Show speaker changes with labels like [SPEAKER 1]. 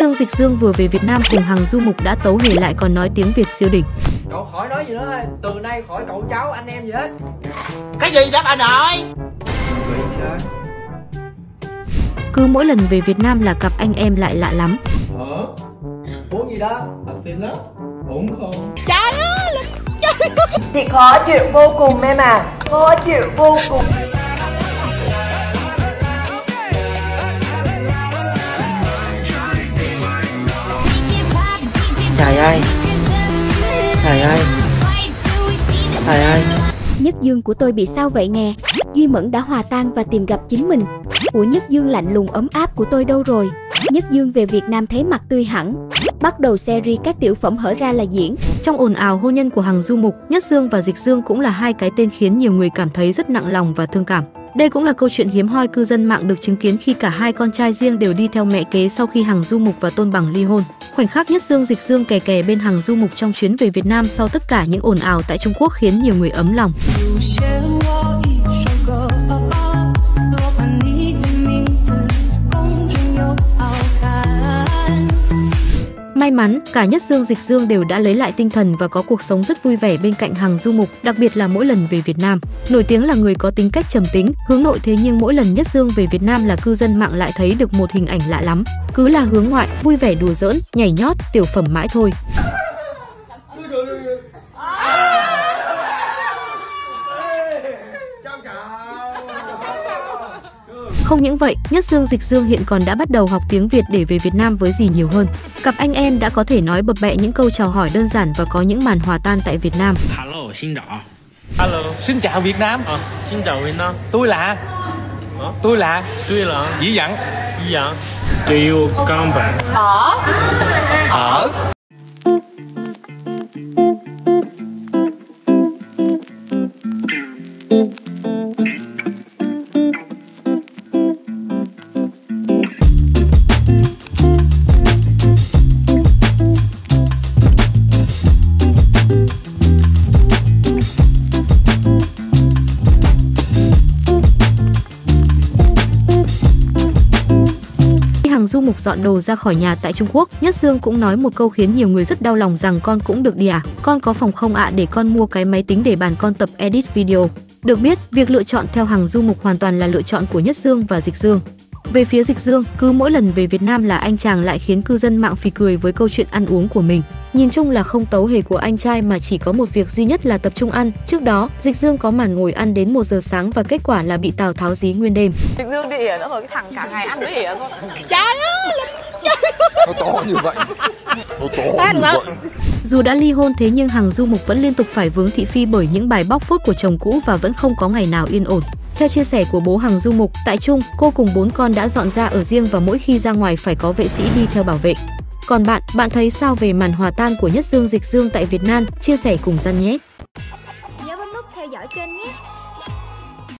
[SPEAKER 1] Dương Dịch Dương vừa về Việt Nam cùng hàng du mục đã tấu hề lại còn nói tiếng Việt siêu đỉnh.
[SPEAKER 2] Cậu khỏi nói gì nữa thôi, từ nay khỏi cậu cháu anh em gì hết.
[SPEAKER 3] Cái gì vậy bà nội?
[SPEAKER 1] Cứ mỗi lần về Việt Nam là cặp anh em lại lạ lắm.
[SPEAKER 2] Ờ, uống gì đó, thật tin lắm. Ổn không?
[SPEAKER 3] Trời ơi,
[SPEAKER 4] Chị khó chịu vô cùng em à Khó chịu vô cùng
[SPEAKER 5] Trời ơi Trời ơi Trời ơi
[SPEAKER 6] Nhất Dương của tôi bị sao vậy nghe? Duy Mẫn đã hòa tan và tìm gặp chính mình. Của Nhất Dương lạnh lùng ấm áp của tôi đâu rồi? Nhất Dương về Việt Nam thấy mặt tươi hẳn. Bắt đầu series các tiểu phẩm hở ra là diễn.
[SPEAKER 1] Trong ồn ào hôn nhân của hàng du mục, Nhất Dương và Dịch Dương cũng là hai cái tên khiến nhiều người cảm thấy rất nặng lòng và thương cảm. Đây cũng là câu chuyện hiếm hoi cư dân mạng được chứng kiến khi cả hai con trai riêng đều đi theo mẹ kế sau khi hàng du mục và tôn bằng ly hôn. Khoảnh khắc Nhất Dương Dịch Dương kè kè bên hàng du mục trong chuyến về Việt Nam sau tất cả những ồn ào tại Trung Quốc khiến nhiều người ấm lòng. May mắn, cả Nhất Dương Dịch Dương đều đã lấy lại tinh thần và có cuộc sống rất vui vẻ bên cạnh hàng du mục, đặc biệt là mỗi lần về Việt Nam. Nổi tiếng là người có tính cách trầm tính, hướng nội thế nhưng mỗi lần Nhất Dương về Việt Nam là cư dân mạng lại thấy được một hình ảnh lạ lắm. Cứ là hướng ngoại, vui vẻ đùa giỡn, nhảy nhót, tiểu phẩm mãi thôi. Không những vậy, Nhất Dương Dịch Dương hiện còn đã bắt đầu học tiếng Việt để về Việt Nam với gì nhiều hơn. Cặp anh em đã có thể nói bập bẹ những câu chào hỏi đơn giản và có những màn hòa tan tại Việt Nam.
[SPEAKER 7] Hello, xin chào.
[SPEAKER 8] Hello, xin chào Việt Nam.
[SPEAKER 7] Ờ, xin chào Việt Nam.
[SPEAKER 8] Tôi là
[SPEAKER 7] Hả?
[SPEAKER 8] tôi là
[SPEAKER 7] Tôi là
[SPEAKER 8] Dĩ Dặn
[SPEAKER 7] Dạ. Triệu căn bản.
[SPEAKER 8] ở
[SPEAKER 1] Khi du mục dọn đồ ra khỏi nhà tại Trung Quốc, Nhất Dương cũng nói một câu khiến nhiều người rất đau lòng rằng con cũng được đi à? Con có phòng không ạ để con mua cái máy tính để bàn con tập edit video. Được biết, việc lựa chọn theo hàng du mục hoàn toàn là lựa chọn của Nhất Dương và Dịch Dương. Về phía Dịch Dương, cứ mỗi lần về Việt Nam là anh chàng lại khiến cư dân mạng phì cười với câu chuyện ăn uống của mình. Nhìn chung là không tấu hề của anh trai mà chỉ có một việc duy nhất là tập trung ăn. Trước đó, Dịch Dương có màn ngồi ăn đến 1 giờ sáng và kết quả là bị Tào Tháo dí nguyên đêm.
[SPEAKER 9] Dịch Dương đi ỉa nữa rồi, cái thằng cả ngày ăn với ỉa thôi.
[SPEAKER 3] trời ơi
[SPEAKER 5] Nó to như vậy Nó to như vậy
[SPEAKER 1] Dù đã ly hôn thế nhưng hàng du mục vẫn liên tục phải vướng thị phi bởi những bài bóc phốt của chồng cũ và vẫn không có ngày nào yên ổn. Theo chia sẻ của bố hàng du mục, tại Trung, cô cùng bốn con đã dọn ra ở riêng và mỗi khi ra ngoài phải có vệ sĩ đi theo bảo vệ. Còn bạn, bạn thấy sao về màn hòa tan của Nhất Dương Dịch Dương tại Việt Nam? Chia sẻ cùng gian nhé!